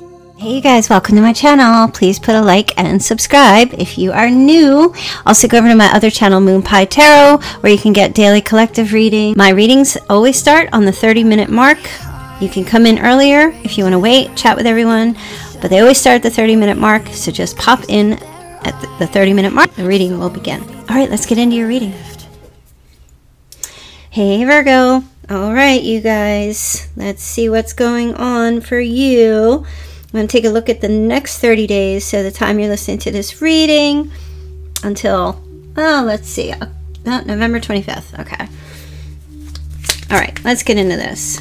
Hey you guys, welcome to my channel. Please put a like and subscribe if you are new. Also go over to my other channel, Moonpie Tarot, where you can get daily collective reading. My readings always start on the 30 minute mark. You can come in earlier if you want to wait, chat with everyone, but they always start at the 30 minute mark, so just pop in at the 30 minute mark. The reading will begin. All right, let's get into your reading. Hey Virgo. All right, you guys. Let's see what's going on for you. I'm going to take a look at the next 30 days. So the time you're listening to this reading until, oh, let's see, uh, November 25th. Okay. All right, let's get into this.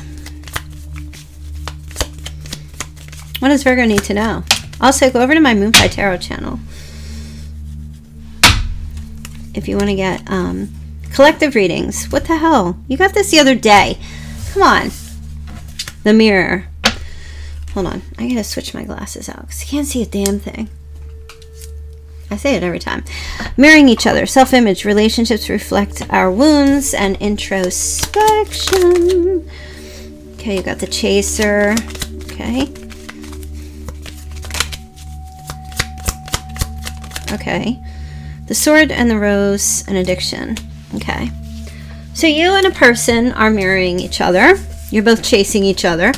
What does Virgo need to know? Also, go over to my Moonpie Tarot channel if you want to get um, collective readings. What the hell? You got this the other day. Come on. The mirror. Hold on. I gotta switch my glasses out because I can't see a damn thing. I say it every time. Mirroring each other. Self image. Relationships reflect our wounds and introspection. Okay, you got the chaser. Okay. Okay. The sword and the rose, an addiction. Okay. So you and a person are mirroring each other. You're both chasing each other.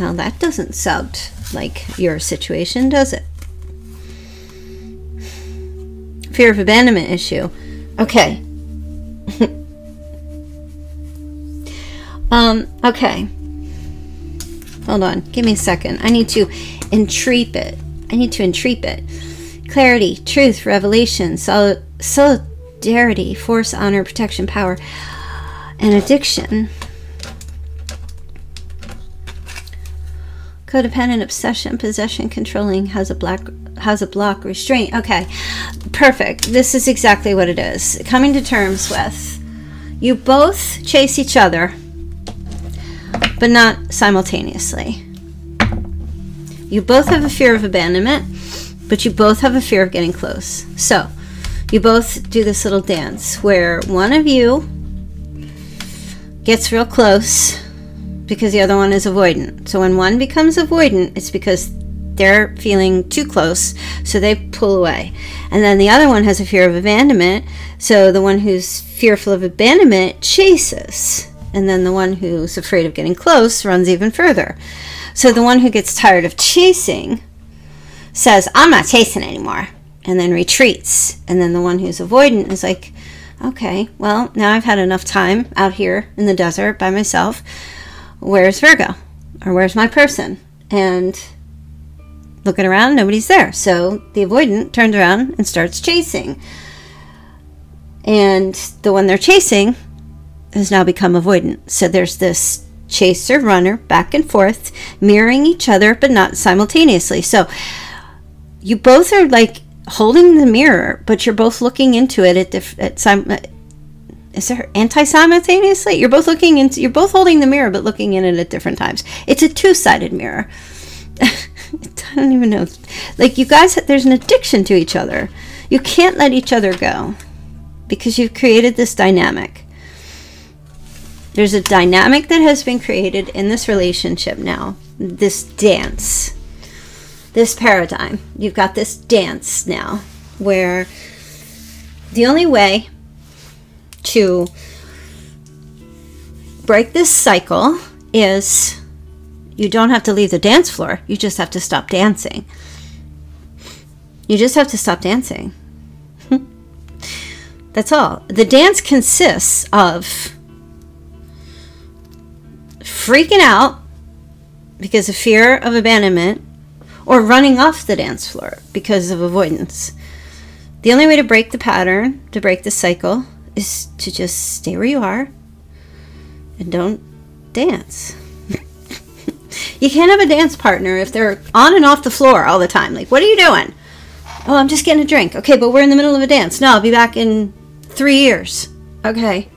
Now that doesn't sound like your situation, does it? Fear of abandonment issue. Okay. um, okay. Hold on. Give me a second. I need to entreat it. I need to entreat it. Clarity, truth, revelation, sol solidarity, force, honor, protection, power, and addiction. Codependent, obsession, possession, controlling, has a black has a block, restraint. Okay, perfect. This is exactly what it is. Coming to terms with. You both chase each other, but not simultaneously. You both have a fear of abandonment, but you both have a fear of getting close. So, you both do this little dance where one of you gets real close because the other one is avoidant. So when one becomes avoidant, it's because they're feeling too close, so they pull away. And then the other one has a fear of abandonment, so the one who's fearful of abandonment chases. And then the one who's afraid of getting close runs even further. So the one who gets tired of chasing says, I'm not chasing anymore, and then retreats. And then the one who's avoidant is like, okay, well, now I've had enough time out here in the desert by myself where's Virgo? Or where's my person? And looking around, nobody's there. So the avoidant turns around and starts chasing. And the one they're chasing has now become avoidant. So there's this chaser runner back and forth, mirroring each other, but not simultaneously. So you both are like holding the mirror, but you're both looking into it at, diff- at sim- is there anti-simultaneously? You're both looking into, you're both holding the mirror, but looking in it at different times. It's a two-sided mirror. I don't even know. Like you guys, there's an addiction to each other. You can't let each other go because you've created this dynamic. There's a dynamic that has been created in this relationship now. This dance, this paradigm. You've got this dance now where the only way to break this cycle is you don't have to leave the dance floor. You just have to stop dancing. You just have to stop dancing. That's all. The dance consists of freaking out because of fear of abandonment or running off the dance floor because of avoidance. The only way to break the pattern, to break the cycle, is to just stay where you are and don't dance. you can't have a dance partner if they're on and off the floor all the time. Like, what are you doing? Oh, I'm just getting a drink. Okay, but we're in the middle of a dance. No, I'll be back in three years. Okay.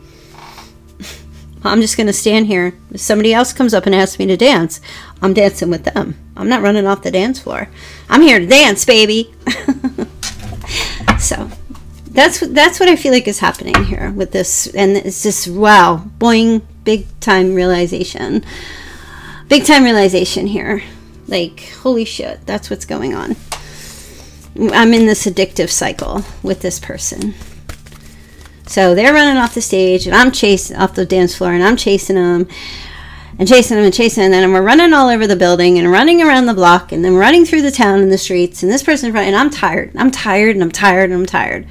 I'm just going to stand here. If somebody else comes up and asks me to dance, I'm dancing with them. I'm not running off the dance floor. I'm here to dance, baby. that's that's what I feel like is happening here with this, and it's just wow, boing, big time realization, big time realization here. Like, holy shit, that's what's going on. I'm in this addictive cycle with this person. So they're running off the stage, and I'm chasing off the dance floor, and I'm chasing them, and chasing them, and chasing them, and we're running all over the building, and running around the block, and then running through the town and the streets, and this person's running, and I'm tired. and I'm tired, and I'm tired, and I'm tired.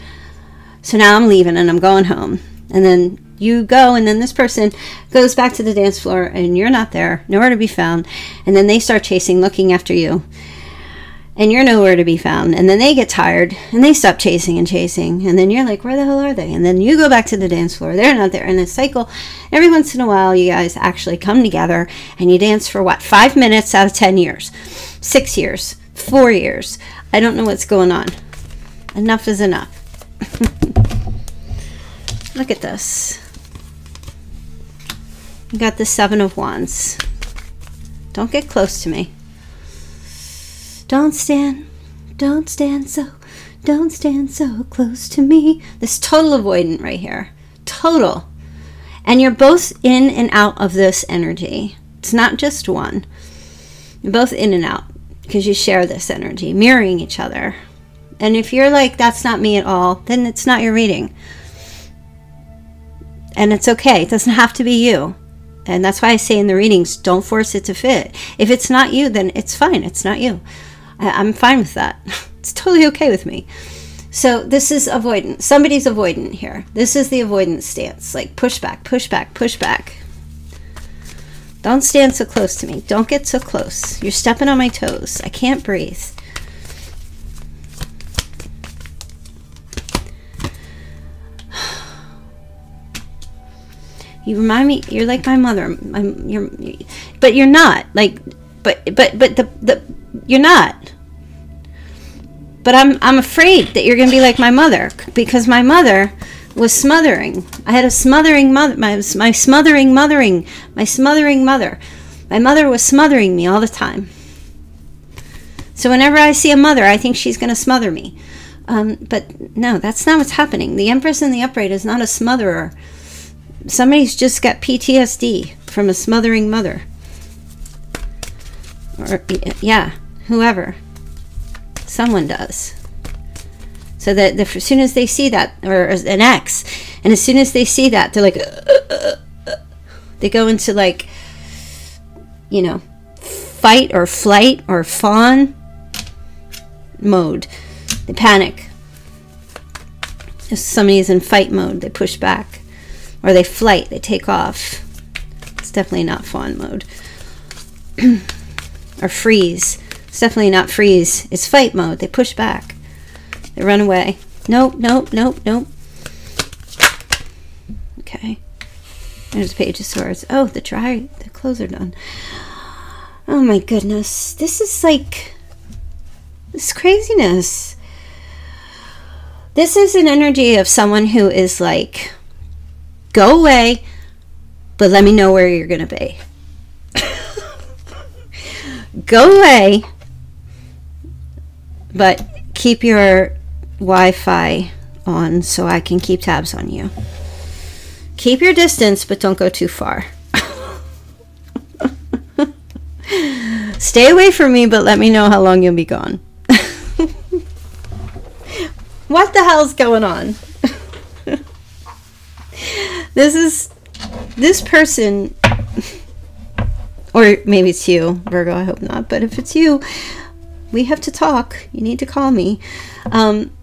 So now I'm leaving, and I'm going home. And then you go and then this person goes back to the dance floor and you're not there nowhere to be found. And then they start chasing looking after you. And you're nowhere to be found. And then they get tired and they stop chasing and chasing. And then you're like where the hell are they? And then you go back to the dance floor. They're not there. And a cycle. Every once in a while you guys actually come together and you dance for what five minutes out of ten years six years four years. I don't know what's going on. Enough is enough look at this you got the Seven of Wands. Don't get close to me. Don't stand, don't stand so, don't stand so close to me. This total avoidant right here. Total. And you're both in and out of this energy. It's not just one. You're both in and out because you share this energy, mirroring each other. And if you're like, that's not me at all, then it's not your reading. And it's okay. It doesn't have to be you. And that's why I say in the readings, don't force it to fit. If it's not you, then it's fine. It's not you. I, am fine with that. It's totally okay with me. So this is avoidant. Somebody's avoidant here. This is the avoidance stance. Like push back, push back, push back. Don't stand so close to me. Don't get so close. You're stepping on my toes. I can't breathe. You remind me. You're like my mother. I'm, you're, but you're not. Like, but but but the the you're not. But I'm I'm afraid that you're gonna be like my mother because my mother was smothering. I had a smothering mother. My my smothering mothering. My smothering mother. My mother was smothering me all the time. So whenever I see a mother, I think she's gonna smother me. Um, but no, that's not what's happening. The Empress in the upright is not a smotherer somebody's just got PTSD from a smothering mother. Or, yeah, whoever. Someone does. So that the, as soon as they see that, or an ex, and as soon as they see that, they're like, uh, uh, uh, they go into like, you know, fight or flight or fawn mode. They panic. If somebody's in fight mode, they push back or they flight, they take off. It's definitely not fawn mode. or freeze. It's definitely not freeze. It's fight mode. They push back. They run away. Nope, nope, nope, nope. Okay. There's a page of swords. Oh, the dry, the clothes are done. Oh my goodness. This is like, this craziness. This is an energy of someone who is like, Go away, but let me know where you're going to be. Go away, but keep your Wi Fi on so I can keep tabs on you. Keep your distance, but don't go too far. Stay away from me, but let me know how long you'll be gone. what the hell's going on? This is this person or maybe it's you virgo i hope not but if it's you we have to talk. You need to call me. Um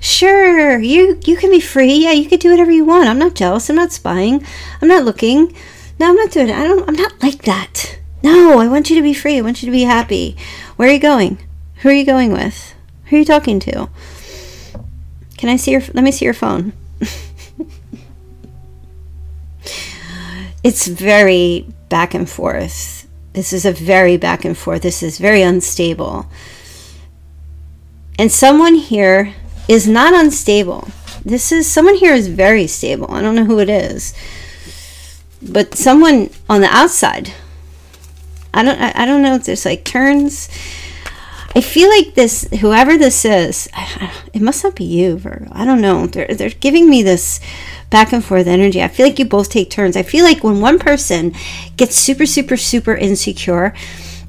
sure you you can be free. Yeah you can do whatever you want. I'm not jealous. I'm not spying. I'm not looking. No i'm not doing it. I don't i'm not like that. No i want you to be free. I want you to be happy. Where are you going? Who are you going with? Who are you talking to can I see your, let me see your phone. it's very back and forth. This is a very back and forth. This is very unstable. And someone here is not unstable. This is, someone here is very stable. I don't know who it is. But someone on the outside, I don't, I, I don't know if there's like turns. I feel like this, whoever this is, it must not be you, Virgo. I don't know. They're, they're giving me this back and forth energy. I feel like you both take turns. I feel like when one person gets super, super, super insecure,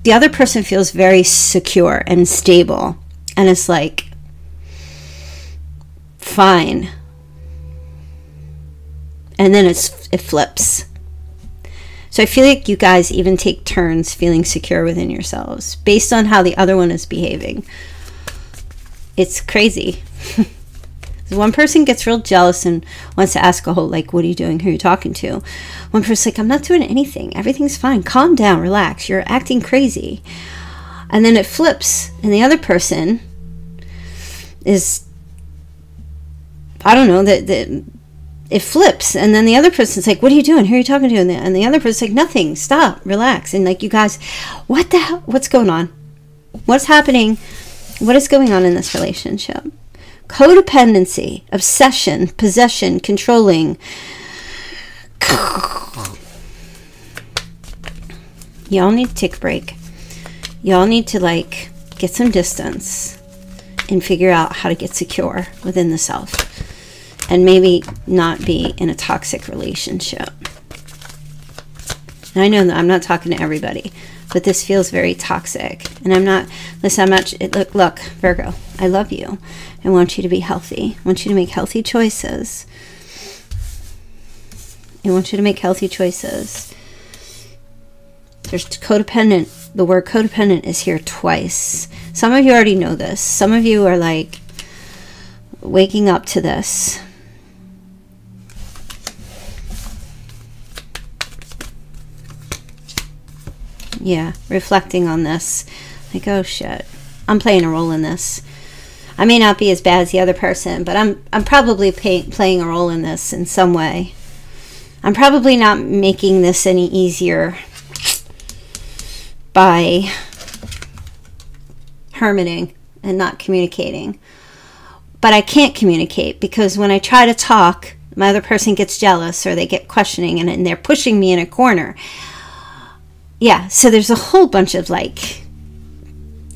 the other person feels very secure and stable. And it's like, fine. And then it's it flips. So I feel like you guys even take turns feeling secure within yourselves based on how the other one is behaving. It's crazy. one person gets real jealous and wants to ask a whole like what are you doing? Who are you talking to? One person's like i'm not doing anything. Everything's fine. Calm down. Relax. You're acting crazy. And then it flips and the other person is i don't know that it flips and then the other person's like what are you doing? Who are you talking to? And the, and the other person's like nothing. Stop. Relax. And like you guys what the hell? What's going on? What's happening? What is going on in this relationship? Codependency obsession possession controlling. Y'all need to take a break. Y'all need to like get some distance and figure out how to get secure within the self and maybe not be in a toxic relationship. And I know that I'm not talking to everybody, but this feels very toxic. And I'm not, listen, I'm not, look, look, Virgo, I love you. I want you to be healthy. I want you to make healthy choices. I want you to make healthy choices. There's codependent. The word codependent is here twice. Some of you already know this. Some of you are like waking up to this. Yeah, reflecting on this. Like, oh shit, I'm playing a role in this. I may not be as bad as the other person, but I'm I'm probably pay, playing a role in this in some way. I'm probably not making this any easier by hermiting and not communicating. But I can't communicate because when I try to talk, my other person gets jealous or they get questioning and, and they're pushing me in a corner yeah, so there's a whole bunch of like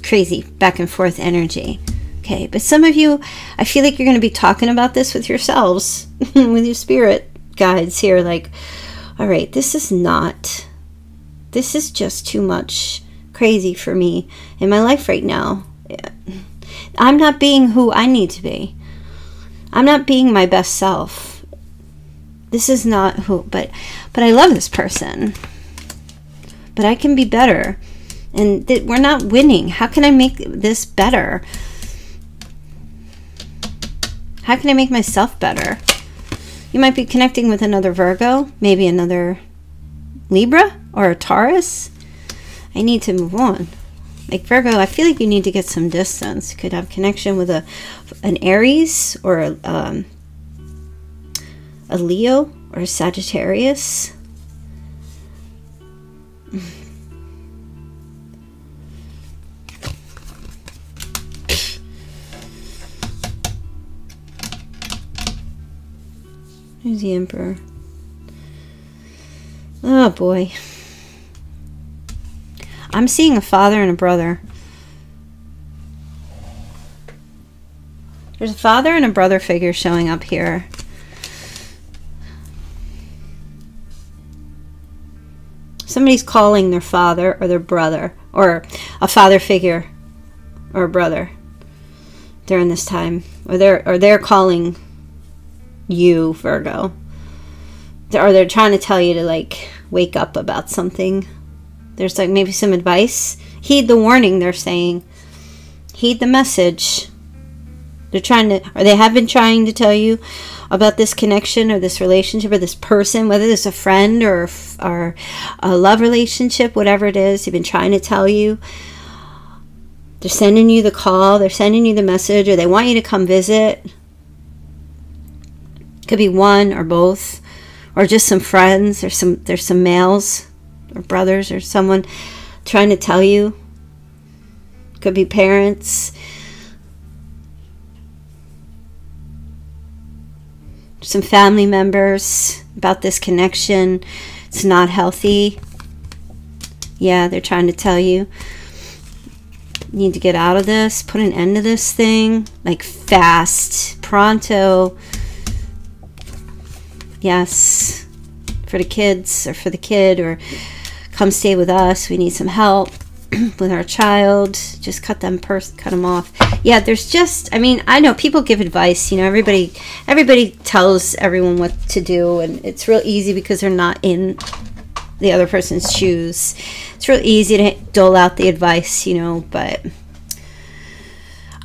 crazy back and forth energy. Okay, but some of you, I feel like you're going to be talking about this with yourselves, with your spirit guides here. Like, all right, this is not, this is just too much crazy for me in my life right now. I'm not being who I need to be. I'm not being my best self. This is not who, but, but I love this person but I can be better. And we're not winning. How can I make this better? How can I make myself better? You might be connecting with another Virgo, maybe another Libra or a Taurus. I need to move on. Like Virgo, I feel like you need to get some distance. You could have connection with a an Aries or a, um, a Leo or a Sagittarius. Who's the Emperor? Oh boy. I'm seeing a father and a brother. There's a father and a brother figure showing up here. Somebody's calling their father or their brother or a father figure or a brother during this time or they're or they're calling you virgo. Or they're trying to tell you to like wake up about something. There's like maybe some advice. Heed the warning they're saying. Heed the message they're trying to or they have been trying to tell you about this connection or this relationship or this person, whether it's a friend or, or a love relationship, whatever it is, they've been trying to tell you. They're sending you the call, they're sending you the message, or they want you to come visit. Could be one or both, or just some friends, or some there's some males or brothers or someone trying to tell you. Could be parents some family members about this connection. It's not healthy. Yeah, they're trying to tell you. need to get out of this, put an end to this thing, like fast, pronto. Yes, for the kids or for the kid or come stay with us. We need some help with our child. Just cut them pers- cut them off. Yeah, there's just I mean, I know people give advice, you know, everybody everybody tells everyone what to do and it's real easy because they're not in the other person's shoes. It's real easy to dole out the advice, you know, but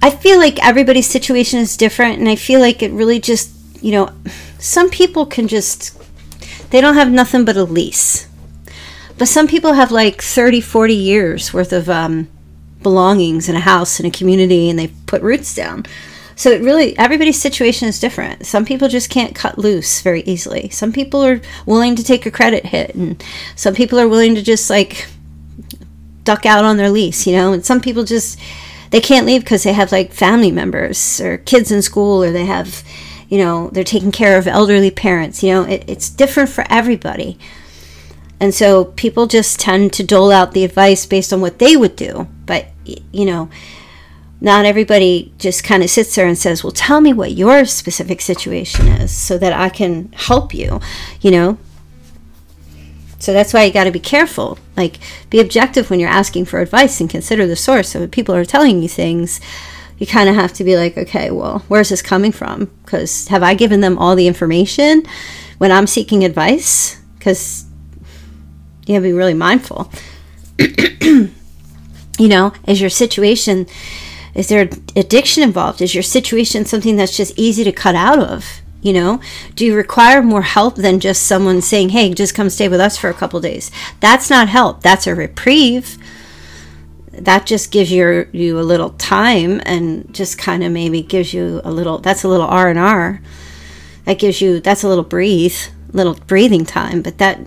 I feel like everybody's situation is different and I feel like it really just, you know, some people can just they don't have nothing but a lease. But some people have like 30, 40 years worth of um, belongings in a house in a community and they put roots down. So it really everybody's situation is different. Some people just can't cut loose very easily. Some people are willing to take a credit hit and some people are willing to just like duck out on their lease, you know, and some people just they can't leave because they have like family members or kids in school or they have you know they're taking care of elderly parents you know it, it's different for everybody and so people just tend to dole out the advice based on what they would do but you know not everybody just kind of sits there and says, Well, tell me what your specific situation is so that I can help you, you know? So that's why you got to be careful. Like, be objective when you're asking for advice and consider the source. So, when people are telling you things, you kind of have to be like, okay, well, where's this coming from? Because have I given them all the information when I'm seeking advice? Because you have to be really mindful. you know, is your situation is there addiction involved? Is your situation something that's just easy to cut out of? You know, do you require more help than just someone saying, "Hey, just come stay with us for a couple days"? That's not help. That's a reprieve. That just gives you you a little time and just kind of maybe gives you a little. That's a little R and R. That gives you that's a little breathe, little breathing time. But that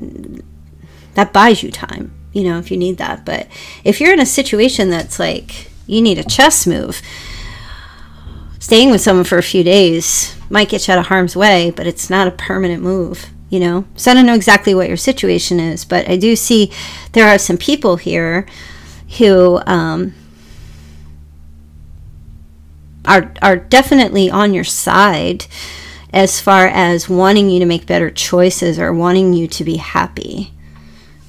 that buys you time. You know, if you need that. But if you're in a situation that's like you need a chess move. Staying with someone for a few days might get you out of harm's way, but it's not a permanent move, you know? So I don't know exactly what your situation is, but I do see there are some people here who um, are, are definitely on your side as far as wanting you to make better choices or wanting you to be happy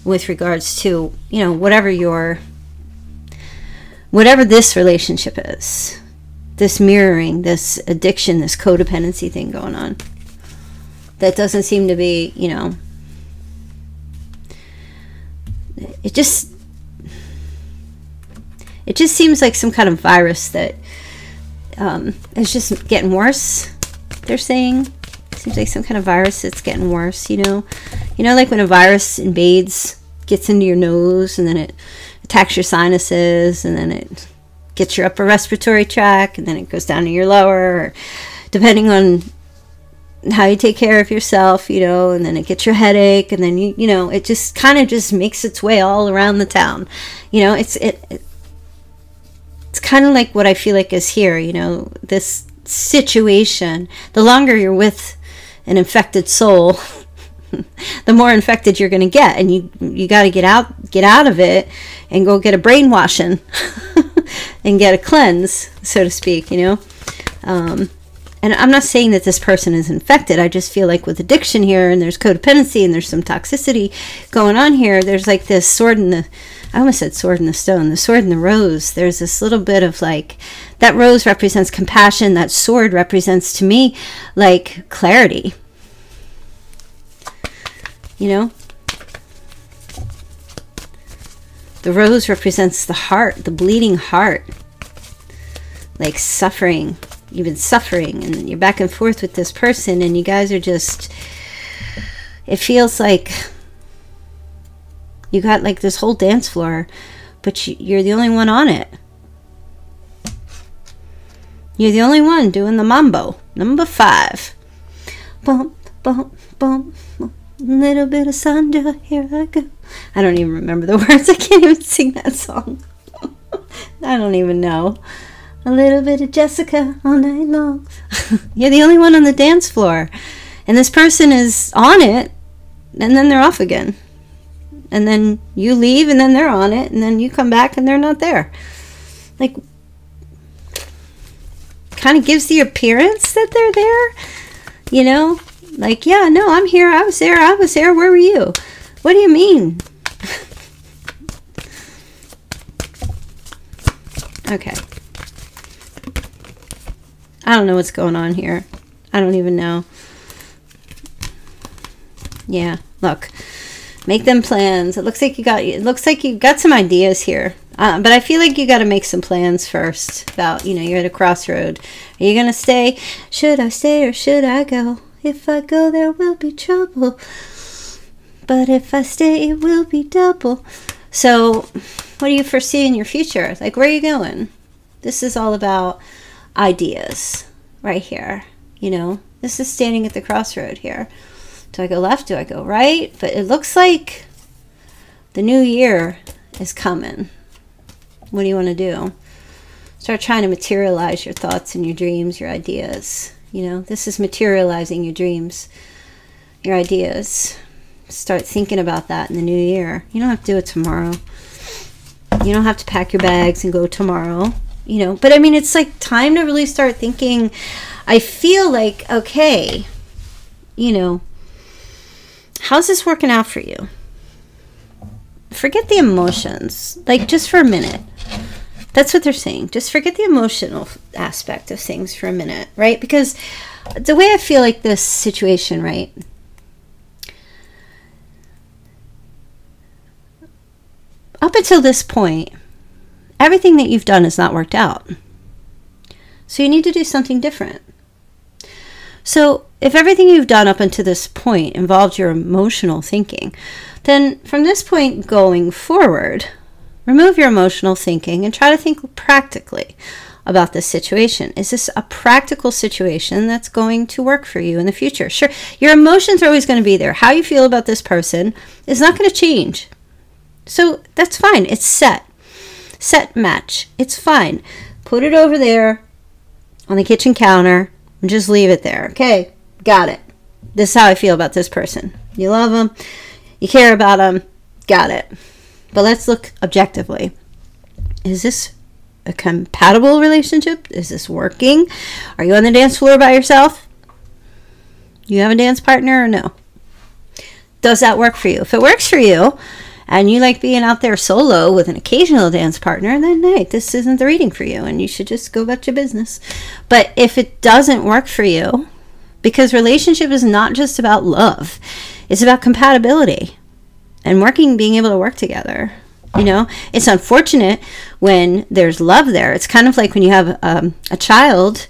with regards to, you know, whatever your whatever this relationship is, this mirroring, this addiction, this codependency thing going on, that doesn't seem to be, you know, it just it just seems like some kind of virus that um, is just getting worse. They're saying seems like some kind of virus that's getting worse. You know, you know, like when a virus invades, gets into your nose, and then it attacks your sinuses and then it gets your upper respiratory tract and then it goes down to your lower depending on how you take care of yourself you know and then it gets your headache and then you you know it just kind of just makes its way all around the town you know it's it, it it's kind of like what i feel like is here you know this situation the longer you're with an infected soul the more infected you're going to get and you you got to get out get out of it and go get a brainwashing and get a cleanse so to speak you know? Um, and i'm not saying that this person is infected i just feel like with addiction here and there's codependency and there's some toxicity going on here there's like this sword in the i almost said sword in the stone the sword and the rose there's this little bit of like that rose represents compassion that sword represents to me like clarity you know? The rose represents the heart, the bleeding heart. Like suffering. You've been suffering and you're back and forth with this person and you guys are just. It feels like you got like this whole dance floor, but you're the only one on it. You're the only one doing the mambo. Number five. Bump, bump, bump. Little bit of Sandra, here I go. I don't even remember the words. I can't even sing that song. I don't even know. A little bit of Jessica all night long. You're the only one on the dance floor. And this person is on it, and then they're off again. And then you leave, and then they're on it, and then you come back, and they're not there. like kind of gives the appearance that they're there. You know, like, yeah, no, I'm here. I was there. I was there. Where were you? What do you mean? okay. I don't know what's going on here. I don't even know. Yeah, look. Make them plans. It looks like you got it looks like you got some ideas here. Uh, but I feel like you got to make some plans first about, you know, you're at a crossroad. Are you going to stay? Should I stay or should I go? If I go, there will be trouble. But if I stay, it will be double. So, what do you foresee in your future? Like, where are you going? This is all about ideas right here. You know, this is standing at the crossroad here. Do I go left? Do I go right? But it looks like the new year is coming. What do you want to do? Start trying to materialize your thoughts and your dreams, your ideas. You know, this is materializing your dreams, your ideas. Start thinking about that in the new year. You don't have to do it tomorrow. You don't have to pack your bags and go tomorrow. You know, but I mean, it's like time to really start thinking. I feel like, okay, you know, how's this working out for you? Forget the emotions, like just for a minute. That's what they're saying. Just forget the emotional aspect of things for a minute, right? Because the way I feel like this situation, right? Up until this point, everything that you've done has not worked out. So you need to do something different. So if everything you've done up until this point involved your emotional thinking, then from this point going forward, Remove your emotional thinking and try to think practically about this situation. Is this a practical situation that's going to work for you in the future? Sure, your emotions are always going to be there. How you feel about this person is not going to change. So that's fine. It's set. Set match. It's fine. Put it over there on the kitchen counter and just leave it there. Okay, got it. This is how I feel about this person. You love them, you care about them, got it. But let's look objectively. Is this a compatible relationship? Is this working? Are you on the dance floor by yourself? You have a dance partner or no? Does that work for you? If it works for you and you like being out there solo with an occasional dance partner, then hey, this isn't the reading for you and you should just go about your business. But if it doesn't work for you, because relationship is not just about love, it's about compatibility and working, being able to work together. You know, it's unfortunate when there's love there. It's kind of like when you have um, a child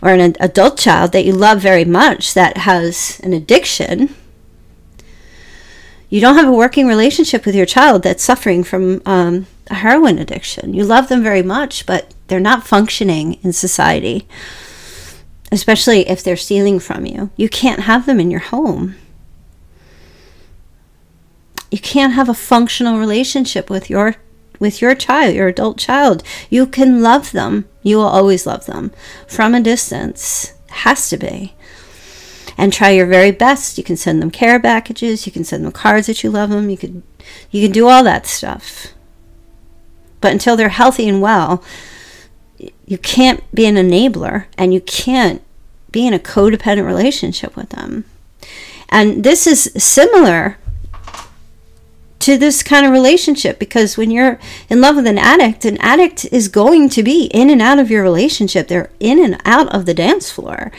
or an adult child that you love very much that has an addiction. You don't have a working relationship with your child that's suffering from um, a heroin addiction. You love them very much, but they're not functioning in society, especially if they're stealing from you. You can't have them in your home you can't have a functional relationship with your with your child, your adult child. You can love them. You will always love them from a distance. Has to be. And try your very best. You can send them care packages, you can send them cards that you love them, you could you can do all that stuff. But until they're healthy and well, you can't be an enabler and you can't be in a codependent relationship with them. And this is similar to this kind of relationship because when you're in love with an addict, an addict is going to be in and out of your relationship. They're in and out of the dance floor,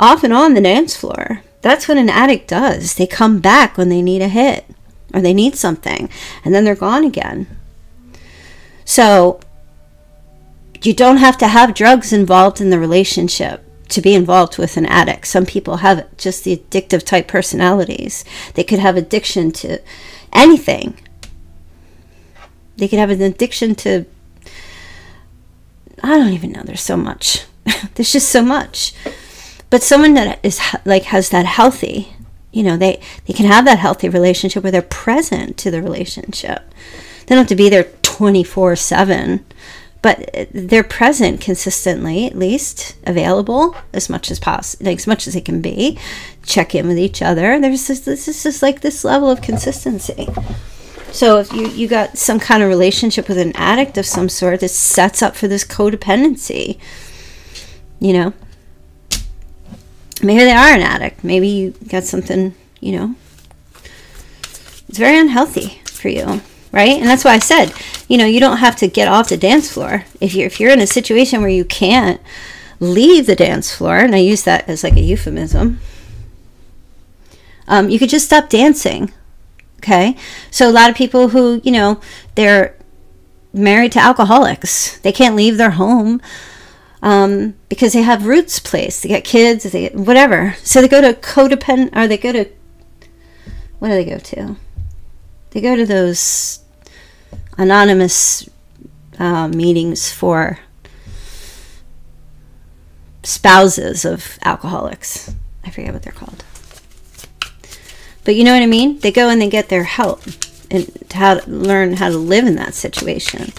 off and on the dance floor. That's what an addict does. They come back when they need a hit or they need something, and then they're gone again. So you don't have to have drugs involved in the relationship to be involved with an addict. Some people have just the addictive type personalities. They could have addiction to anything. They could have an addiction to I don't even know. There's so much. There's just so much. But someone that is like has that healthy, you know, they they can have that healthy relationship where they're present to the relationship. They don't have to be there 24/7, but uh, they're present consistently, at least available as much as possible, like as much as they can be. Check in with each other. There's this, this is just like this level of consistency. So if you, you got some kind of relationship with an addict of some sort, this sets up for this codependency. You know? Maybe they are an addict. Maybe you got something, you know. It's very unhealthy for you, right? And that's why I said, you know, you don't have to get off the dance floor. If you're if you're in a situation where you can't leave the dance floor, and I use that as like a euphemism, um, you could just stop dancing. Okay. So a lot of people who, you know, they're married to alcoholics, they can't leave their home um, because they have roots placed. They get kids, they get whatever. So they go to codependent, or they go to, what do they go to? They go to those anonymous uh, meetings for spouses of alcoholics. I forget what they're called. But you know what I mean? They go and they get their help and how to learn how to live in that situation.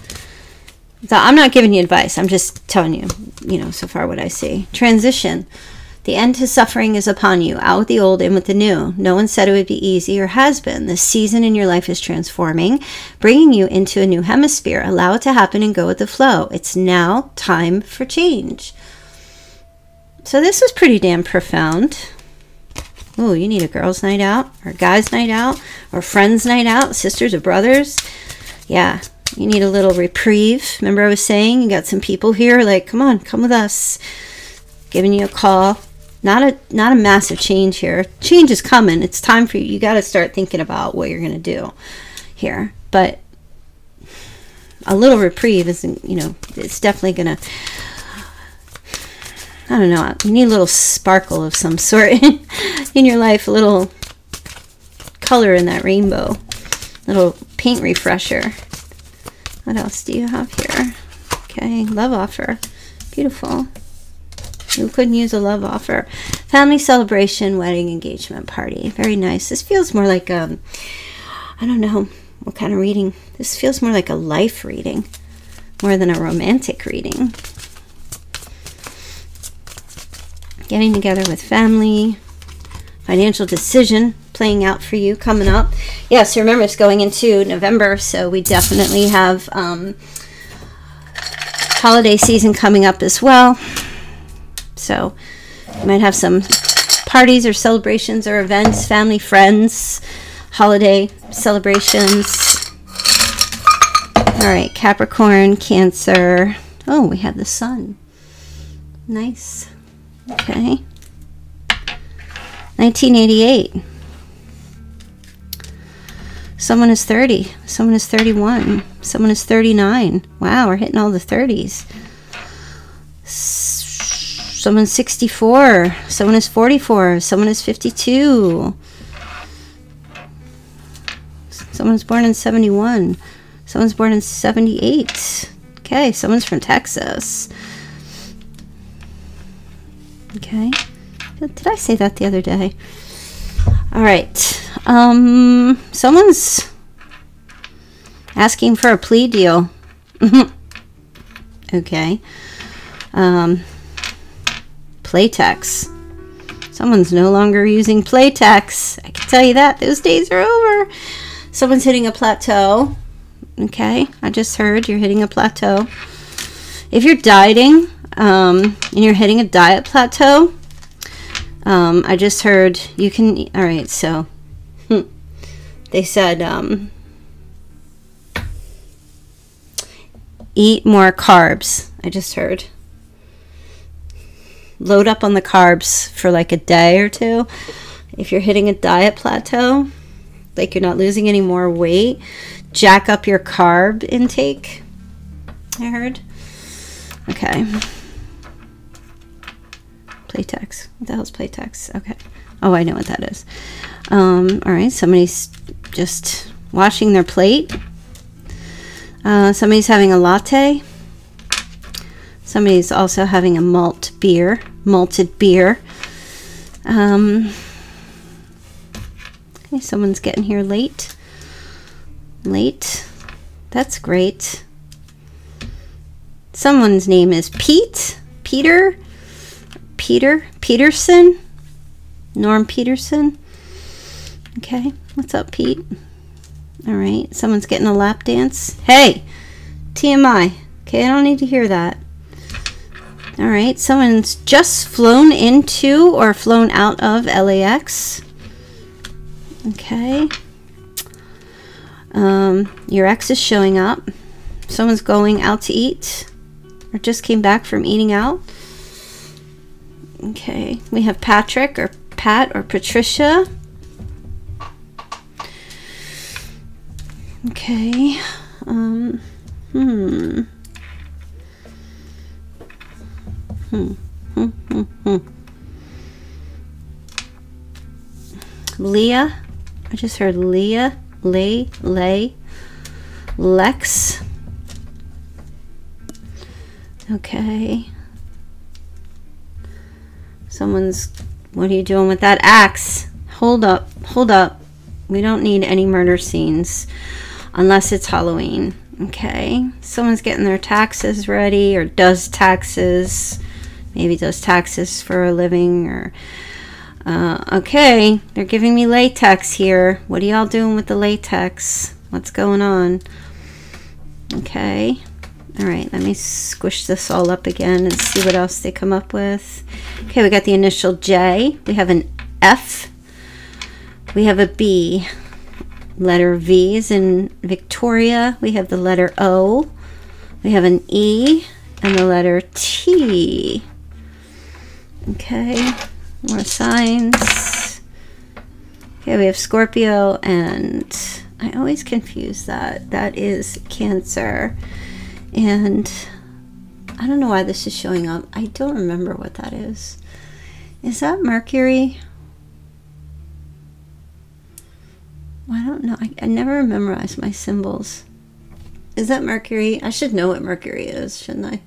So I'm not giving you advice. I'm just telling you, you know, so far what I see. Transition. The end to suffering is upon you, out with the old, in with the new. No one said it would be easy or has been. The season in your life is transforming, bringing you into a new hemisphere. Allow it to happen and go with the flow. It's now time for change. So this was pretty damn profound. Oh, you need a girls' night out, or guys' night out, or friends' night out, sisters or brothers. Yeah, you need a little reprieve. Remember, I was saying you got some people here, like, come on, come with us. Giving you a call. Not a not a massive change here. Change is coming. It's time for you. You got to start thinking about what you're gonna do here. But a little reprieve isn't, you know, it's definitely gonna I don't know. You need a little sparkle of some sort in your life, a little color in that rainbow, little paint refresher. What else do you have here? Okay, love offer. Beautiful. Who couldn't use a love offer? Family celebration, wedding, engagement party. Very nice. This feels more like, um, I don't know what kind of reading. This feels more like a life reading more than a romantic reading getting together with family, financial decision playing out for you coming up. Yes, remember it's going into November, so we definitely have um, holiday season coming up as well. So you might have some parties or celebrations or events, family, friends, holiday celebrations. All right, Capricorn, Cancer. Oh, we have the sun. Nice. Okay. 1988. Someone is 30. Someone is 31. Someone is 39. Wow, we're hitting all the 30s. Someone's 64. Someone is 44. Someone is 52. Someone's born in 71. Someone's born in 78. Okay, someone's from Texas. Okay. Did I say that the other day? All right. Um, someone's asking for a plea deal. okay. Um, Playtex. Someone's no longer using Playtex. I can tell you that. Those days are over. Someone's hitting a plateau. Okay. I just heard you're hitting a plateau. If you're dieting, um, and you're hitting a diet plateau, um, I just heard you can. All right, so hmm, they said um, eat more carbs. I just heard. Load up on the carbs for like a day or two. If you're hitting a diet plateau, like you're not losing any more weight, jack up your carb intake. I heard. Okay. Playtex. What the hell is Playtex? Okay. Oh, I know what that is. Um, all right, somebody's just washing their plate. Uh, somebody's having a latte. Somebody's also having a malt beer, malted beer. Um, okay, someone's getting here late. Late. That's great. Someone's name is Pete. Peter. Peter Peterson, Norm Peterson. Okay, what's up, Pete? All right. Someone's getting a lap dance. Hey, TMI. Okay, I don't need to hear that. All right. Someone's just flown into or flown out of LAX. Okay. Um, your ex is showing up. Someone's going out to eat or just came back from eating out. Okay, we have Patrick or Pat or Patricia. Okay. I just heard Leah. Lay. Lay. Lex. Okay. Someone's. What are you doing with that axe? Hold up. Hold up. We don't need any murder scenes unless it's Halloween. Okay. Someone's getting their taxes ready or does taxes. Maybe does taxes for a living or. Uh, okay, they're giving me latex here. What are y'all doing with the latex? What's going on? Okay. All right, let me squish this all up again and see what else they come up with. Okay, we got the initial J. We have an F. We have a B. Letter V is in Victoria. We have the letter O. We have an E and the letter T. Okay, more signs. Okay, we have Scorpio and I always confuse that. That is Cancer. And I don't know why this is showing up. I don't remember what that is. Is that Mercury? I don't know. I, I never memorize my symbols. Is that Mercury? I should know what Mercury is, shouldn't I?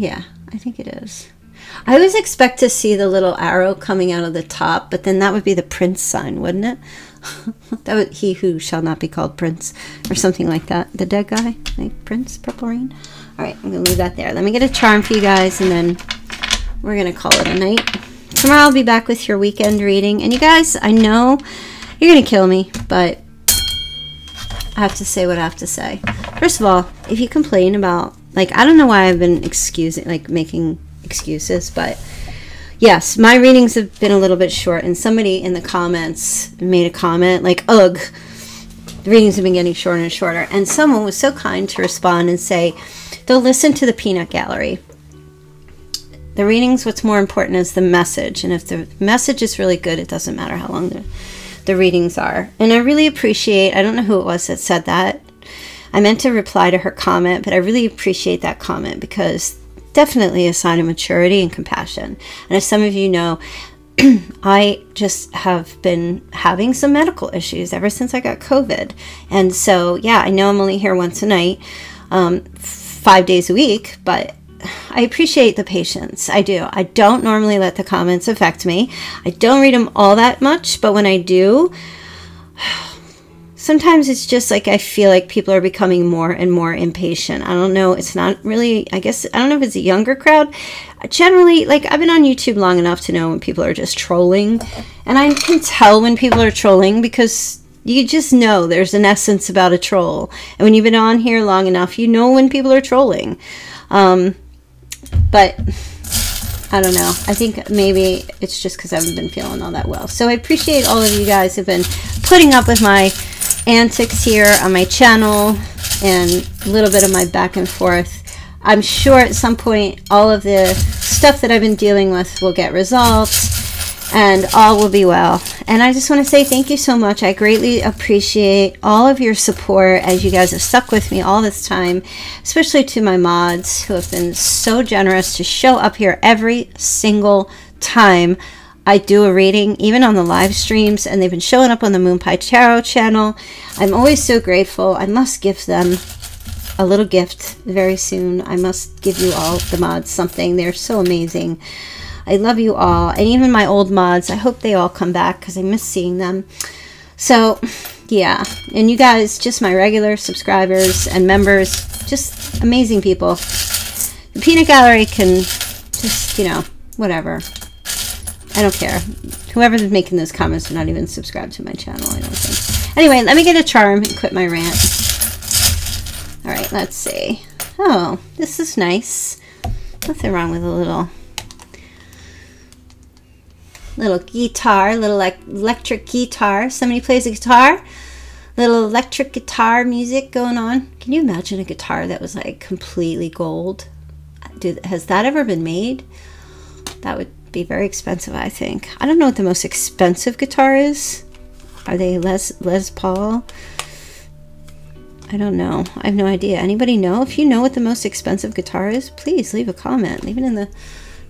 Yeah, I think it is. I always expect to see the little arrow coming out of the top, but then that would be the prince sign, wouldn't it? that would he who shall not be called prince, or something like that. The dead guy, like Prince Purple Rain. All right, I'm gonna leave that there. Let me get a charm for you guys, and then we're gonna call it a night. Tomorrow I'll be back with your weekend reading, and you guys, I know you're gonna kill me, but I have to say what I have to say. First of all, if you complain about like I don't know why I've been excusing like making excuses, but yes, my readings have been a little bit short, and somebody in the comments made a comment like, ugh, the readings have been getting shorter and shorter. And someone was so kind to respond and say, they'll listen to the peanut gallery. The readings, what's more important is the message. And if the message is really good, it doesn't matter how long the, the readings are. And I really appreciate, I don't know who it was that said that. I meant to reply to her comment, but I really appreciate that comment because definitely a sign of maturity and compassion. And as some of you know, I just have been having some medical issues ever since I got COVID. And so, yeah, I know I'm only here once a night, um, five days a week, but I appreciate the patience. I do. I don't normally let the comments affect me. I don't read them all that much, but when I do, sometimes it's just like I feel like people are becoming more and more impatient. I don't know. It's not really, I guess, I don't know if it's a younger crowd. Generally, like I've been on YouTube long enough to know when people are just trolling. And I can tell when people are trolling because you just know there's an essence about a troll. And when you've been on here long enough, you know when people are trolling. Um, but I don't know. I think maybe it's just because I haven't been feeling all that well. So I appreciate all of you guys have been putting up with my antics here on my channel and a little bit of my back and forth. I'm sure at some point all of the stuff that I've been dealing with will get resolved and all will be well. And I just want to say thank you so much. I greatly appreciate all of your support as you guys have stuck with me all this time, especially to my mods who have been so generous to show up here every single time I do a reading, even on the live streams, and they've been showing up on the Moonpie Tarot channel. I'm always so grateful. I must give them a little gift very soon. I must give you all the mods something. They're so amazing. I love you all. And even my old mods, I hope they all come back because I miss seeing them. So, yeah. And you guys, just my regular subscribers and members, just amazing people. The Peanut Gallery can just, you know, whatever. I don't care. whoever's making those comments are not even subscribed to my channel, I don't think. Anyway, let me get a charm and quit my rant. All right, let's see. Oh, this is nice. Nothing wrong with a little little guitar, little like electric guitar. Somebody plays a guitar. Little electric guitar music going on. Can you imagine a guitar that was like completely gold? Dude, has that ever been made? That would be very expensive, I think. I don't know what the most expensive guitar is. Are they Les Les Paul? I don't know. I have no idea. Anybody know? If you know what the most expensive guitar is, please leave a comment. Leave it in the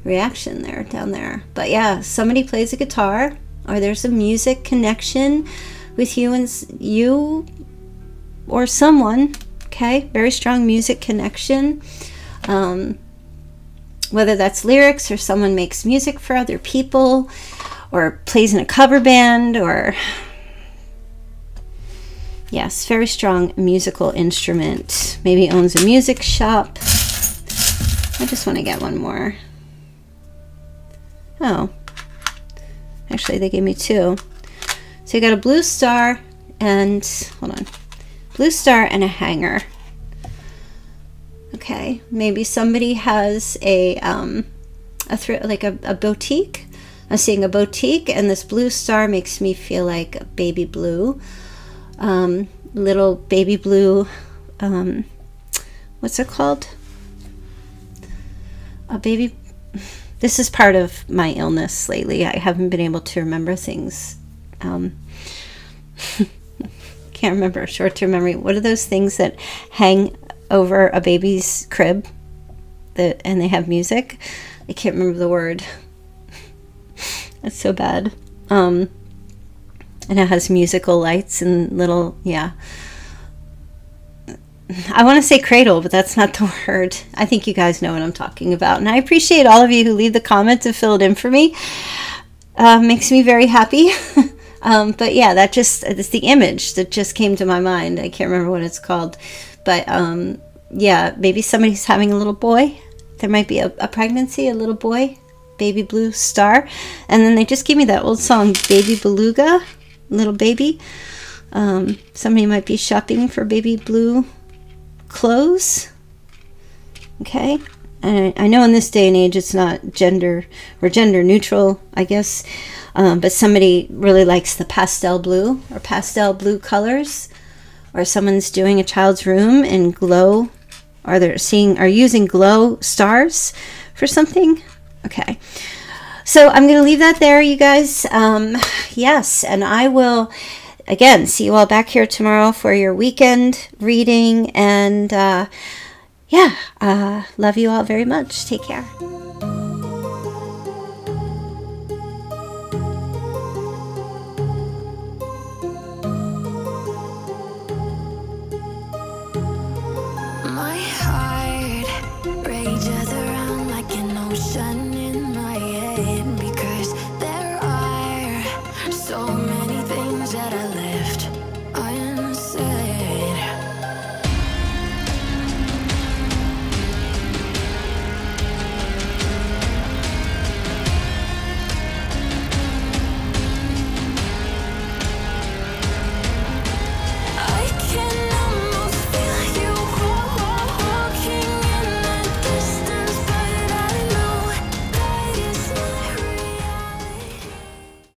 reaction there down there. But yeah, somebody plays a guitar or there's a music connection with you and you or someone. Okay, very strong music connection. Um, whether that's lyrics or someone makes music for other people or plays in a cover band or yes very strong musical instrument maybe owns a music shop i just want to get one more Oh. Actually, they gave me two. So you got a blue star and, hold on, blue star and a hanger. Okay, maybe somebody has a, um, a like a, a boutique. I'm seeing a boutique, and this blue star makes me feel like a baby blue. Um, little baby blue, um, what's it called? A baby this is part of my illness lately. I haven't been able to remember things. Um, can't remember short term memory. What are those things that hang over a baby's crib that and they have music? I can't remember the word. That's so bad. Um, and it has musical lights and little yeah. I want to say cradle, but that's not the word. I think you guys know what I'm talking about. And I appreciate all of you who leave the comments and fill it in for me. Uh, makes me very happy. um, but yeah, that just, it's the image that just came to my mind. I can't remember what it's called. But um, yeah, maybe somebody's having a little boy. There might be a, a pregnancy, a little boy, baby blue star. And then they just gave me that old song, Baby Beluga, little baby. Um, somebody might be shopping for baby blue clothes. Okay. And I know in this day and age it's not gender or gender neutral, I guess, um, but somebody really likes the pastel blue or pastel blue colors, or someone's doing a child's room in glow, or they're seeing are using glow stars for something. Okay. So I'm going to leave that there, you guys. Um, yes, and I will again, see you all back here tomorrow for your weekend reading. And uh, yeah, uh, love you all very much. Take care.